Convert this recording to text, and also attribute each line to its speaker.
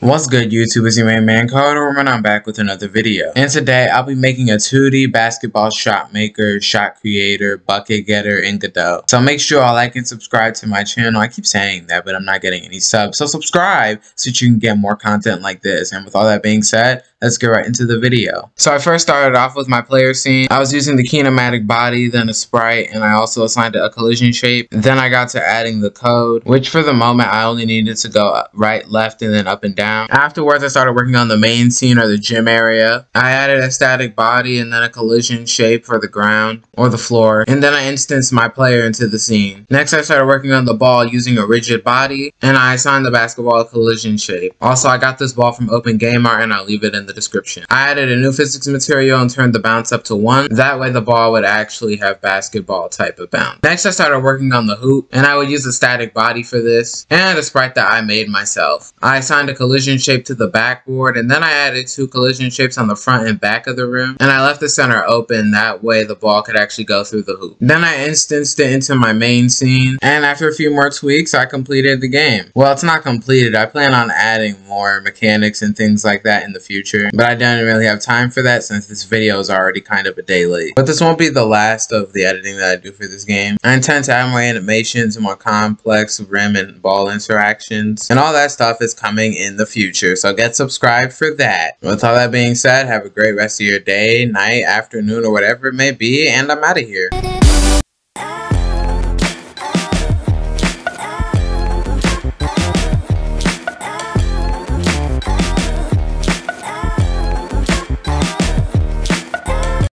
Speaker 1: What's good YouTube, it's your main man Code and I'm back with another video. And today I'll be making a 2D basketball shot maker, shot creator, bucket getter, and Godot. So make sure I like and subscribe to my channel. I keep saying that, but I'm not getting any subs. So subscribe so you can get more content like this. And with all that being said, let's get right into the video. So I first started off with my player scene. I was using the kinematic body, then a sprite, and I also assigned it a collision shape. Then I got to adding the code, which for the moment I only needed to go right, left, and then up and down. Afterwards, I started working on the main scene or the gym area. I added a static body and then a collision shape for the ground or the floor, and then I instanced my player into the scene. Next, I started working on the ball using a rigid body, and I assigned the basketball a collision shape. Also, I got this ball from OpenGameArt, and I'll leave it in the description. I added a new physics material and turned the bounce up to 1. That way the ball would actually have basketball type of bounce. Next I started working on the hoop and I would use a static body for this and a sprite that I made myself. I assigned a collision shape to the backboard and then I added two collision shapes on the front and back of the rim and I left the center open that way the ball could actually go through the hoop. Then I instanced it into my main scene and after a few more tweaks I completed the game. Well it's not completed, I plan on adding more mechanics and things like that in the future but I didn't really have time for that since this video is already kind of a day late. But this won't be the last of the editing that I do for this game. I intend to add more animations and more complex rim and ball interactions, and all that stuff is coming in the future, so get subscribed for that. With all that being said, have a great rest of your day, night, afternoon, or whatever it may be, and I'm out of here.